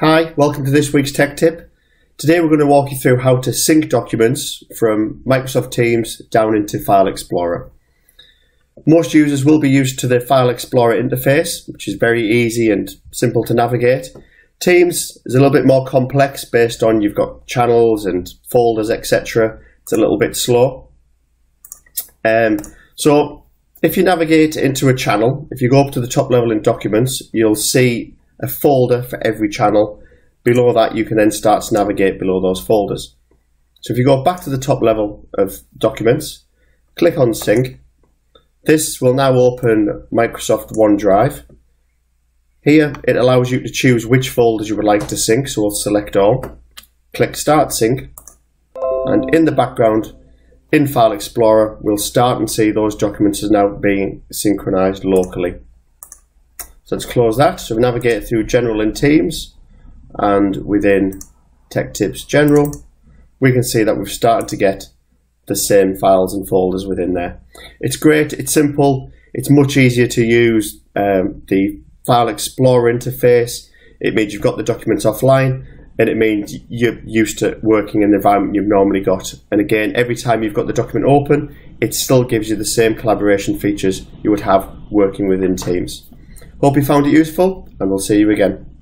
Hi, welcome to this week's Tech Tip. Today we're going to walk you through how to sync documents from Microsoft Teams down into File Explorer. Most users will be used to the File Explorer interface, which is very easy and simple to navigate. Teams is a little bit more complex based on you've got channels and folders, etc. It's a little bit slow. Um, so if you navigate into a channel, if you go up to the top level in Documents, you'll see a folder for every channel. Below that, you can then start to navigate below those folders. So if you go back to the top level of Documents, click on Sync. This will now open Microsoft OneDrive. Here, it allows you to choose which folders you would like to sync, so we'll select all. Click Start Sync, and in the background, in File Explorer, we'll start and see those documents as now being synchronized locally. So let's close that. So we navigate through General in Teams and within Tech Tips General, we can see that we've started to get the same files and folders within there. It's great, it's simple, it's much easier to use um, the File Explorer interface. It means you've got the documents offline and it means you're used to working in the environment you've normally got. And again, every time you've got the document open, it still gives you the same collaboration features you would have working within Teams. Hope you found it useful, and we'll see you again.